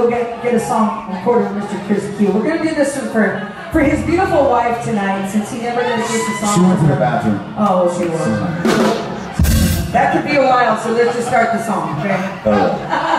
we'll get, get a song recorded with Mr. Chris Q. We're going to do this for for his beautiful wife tonight, since he never gets a song. She went to the bathroom. Oh, she went. That could be a while, so let's just start the song, okay? Oh.